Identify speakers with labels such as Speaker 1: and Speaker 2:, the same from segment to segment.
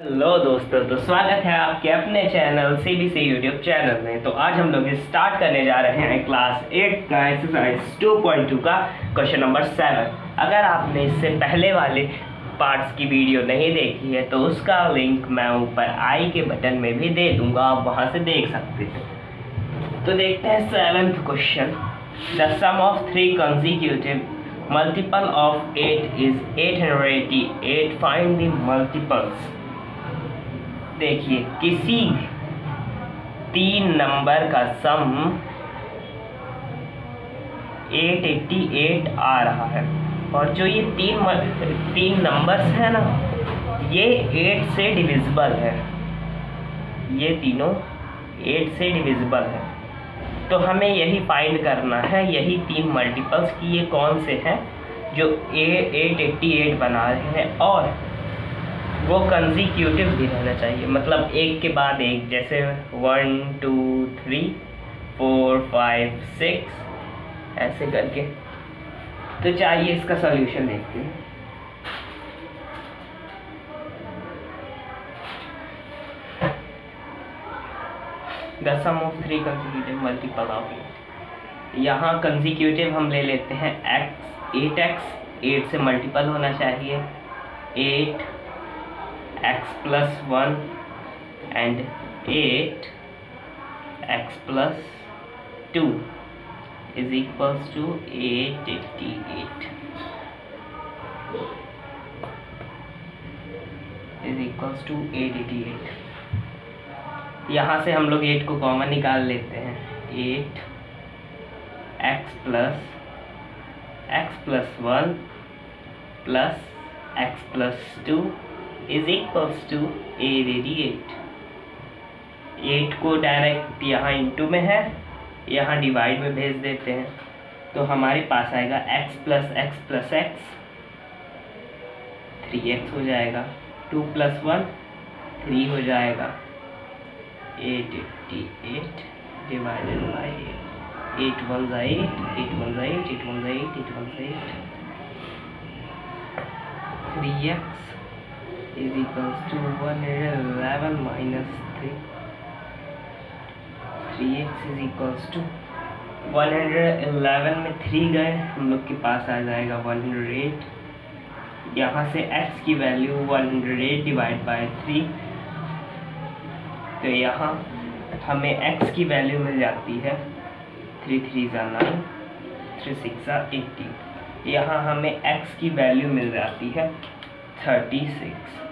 Speaker 1: Hello दोस्तों तो स्वागत है आपके अपने channel C B C YouTube channel में। तो आज हम लोग स्टार्ट करने जा रहे हैं क्लास एट का एक्सरसाइज 2.2 का क्वेश्चन नंबर सेवन अगर आपने इससे पहले वाले पार्ट्स की वीडियो नहीं देखी है तो उसका लिंक मैं ऊपर आई के बटन में भी दे दूँगा, आप वहाँ से देख सकते हैं। तो देखते हैं seventh question the sum of three consecutive multiple of eight is eight hundred eighty eight find the multiples देखिए, किसी तीन नंबर का सम 888 आ रहा है। और जो ये तीन तीन नंबर्स हैं ना, ये 8 से डिविजिबल है। ये तीनों 8 से डिविजिबल है। तो हमें यही फाइंड करना है, यही तीन मल्टीपल्स की ये कौन से हैं जो ए एट एट्टी एट बना रहे हैं। और वो कंजिक्यूटिव भी रहना चाहिए। मतलब एक के बाद एक, जैसे one two three four five six ऐसे करके। तो चाहिए इसका सॉल्यूशन देखते हैं। The sum of three consecutive multiple of यहाँ कंजिक्यूटिव हम ले लेते हैं एक्स एट एक्स एट से मल्टीपल होना चाहिए। Eight x plus 1 and 8 x plus 2 is equals to 888 is equals to 888 यहाँ से हम लोग 8 को कॉमन निकाल लेते हैं 8 x plus x plus one plus x plus two is equals to a ready eight को डायरेक्ट यहाँ इंटू में है, यहाँ डिवाइड में भेज देते हैं। तो हमारे पास आएगा x plus x plus x three x हो जाएगा। टू प्लस वन थ्री हो जाएगा। Eight eighty eight divided by eight one ज़ा एट वन ज़ा एट वन ज़ा एट वन ज़ा three x is equals to 111 minus 3 3x is equals to 111 में 3 गए, हम लोग के पास आ जाएगा 108 यहाँ से x की वैल्यू 108 डिवाइड बाय 3 तो यहाँ हमें x की वैल्यू मिल जाती है थ्री थ्री ज़ा नाइन थ्री सिक्स ज़ा एट्टी यहाँ हमें x की वैल्यू मिल जाती है थर्टी सिक्स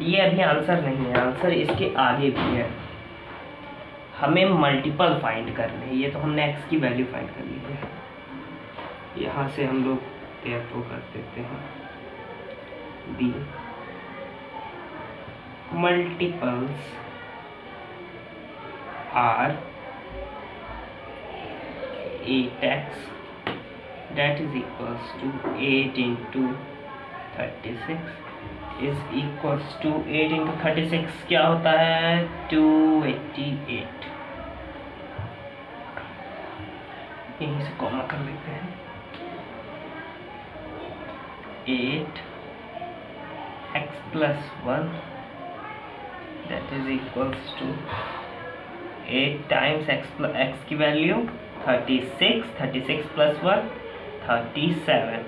Speaker 1: ये अभी आंसर नहीं है। आंसर इसके आगे भी है। हमें मल्टीपल फाइंड करने ये तो हमने एक्स की वैल्यू फाइंड कर ली है। यहाँ से हम लोग तो कर देते हैं। Be multiples are eight x that is equals to 8 into 36 is equals to eight into thirty six क्या होता है? टू एट्टी एट यहीं से कॉमा कर लेते हैं। Eight x plus one that is equals to eight times x x की value thirty six thirty six plus one thirty seven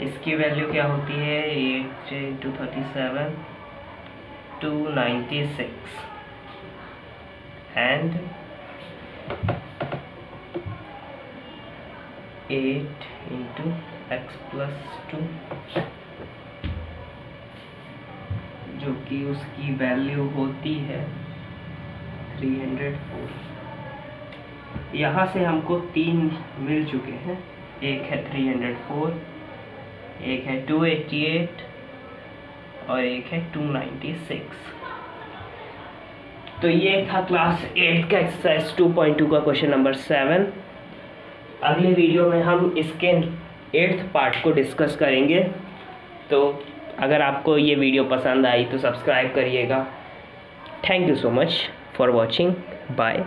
Speaker 1: इसकी वैल्यू क्या होती है? Eight into thirty seven two ninety six and eight into x plus two जो कि उसकी value होती है थ्री हंड्रेड फोर यहाँ से हमको तीन मिल चुके हैं। एक है थ्री हंड्रेड फोर एक है 288 और एक है 296 तो ये था क्लास एट का एक्सरसाइज 2.2 का क्वेश्चन नंबर सेवन अगले वीडियो में हम इसके एट्थ पार्ट को डिस्कस करेंगे। तो अगर आपको ये वीडियो पसंद आई तो सब्सक्राइब करिएगा। Thank you so much for watching bye